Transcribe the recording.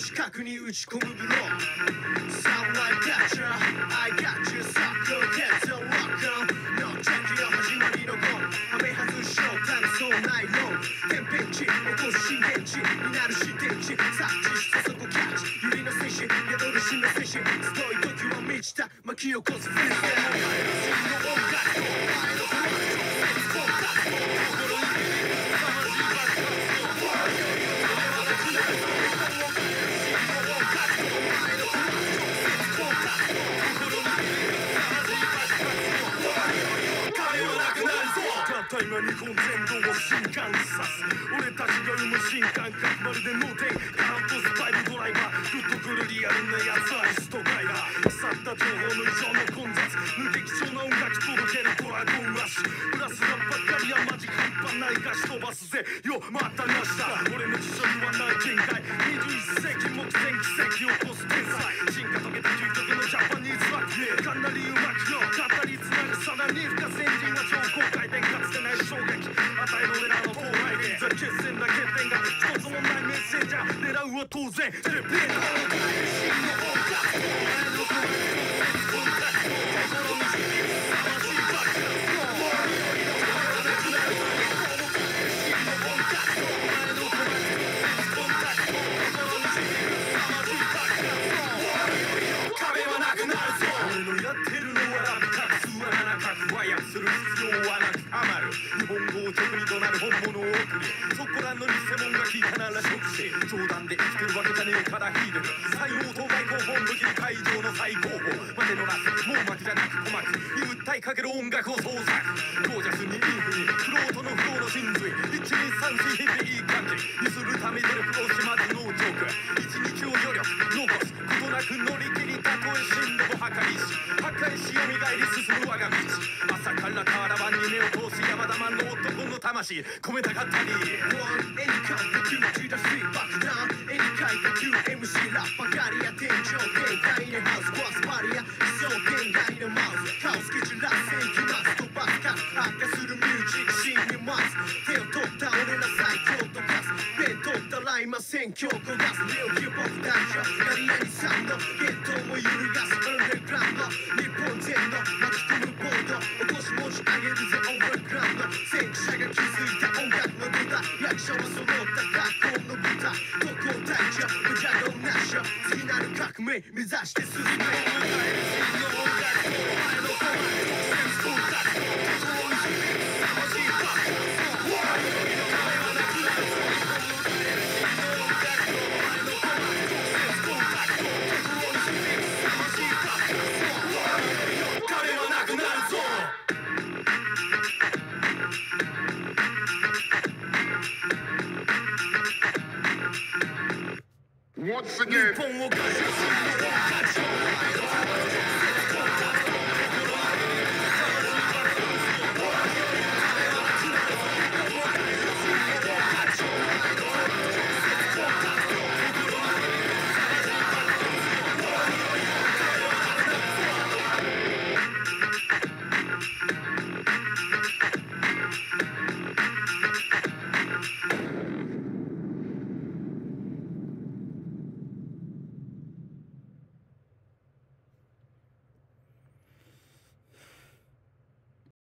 四角に打ち込むブロー。Sound like gotcha I got you sucker get the rock on No check よ始まりのゴン。はめ外しようただそうないロン天変地起こす震源地になる視点地察知してそこキャッチ。指の精神宿る死の精神すごい時は満ちた巻き起こすフェイスでお前の真の音楽をお前のコ日本全土を震撼さす俺たちが生む新感覚まるで脳天カントスパイルドライバーグッとくるリアルなやつはリスとガイダー腐った情報の異常の混雑無敵貴重な音楽届けるドラゴンラッシュ。プラスラばっかりはマジ半端ないがし飛ばすぜ。よま来でザ決戦だ欠点が一つもないメッセンジャー狙うは当然テレビの真の音楽お前の声コンタクト心に響く凄まじい爆発の俺よりの声なくなるぞ真の音楽お前の声コンタクト心に響く凄まじい爆発の俺よりの壁はなくなるぞ俺のやってるのはラップ画数は7画和訳する必要はなくハマる。を直に怒鳴る本物を送りそこらの偽物が聞いたなら即死冗談で生きてるわけじゃねえからヒール最応当該広報武器会場の最高峰。までのラスもう負けじゃなく鼓膜に訴えかける音楽を創作ゴージャスにインフにフロートのフローの真髄1234日々い。い感じにするため努力をしまずノージョーク一日を余力残すことなく乗り切りたとえ進路も計りし破壊しよみがえり進む我が道朝からカラバンに目を通し山田マンの男の魂込めたかったり One 絵に描いた9打水爆弾絵に描い。た 9MC ラッパガリア天井天外にハウス壊すバリア思想天外のマウスカオス蹴散らせいきます飛ばすか発火するミュージックシーン見ます手を取った俺ら最強と化すペン取ったら今選挙焦がすレオキューボフ大将ガリアにサウンドゲットも揺るがすアンダーグラウンド日本全土巻き込むボード起こし文字上げるぜオーバーグラウンド先駆者が気づいた音楽の舞台役者は揃った学校の舞台特攻隊長無邪道なしよ次なる革命目指して進め子。你我干。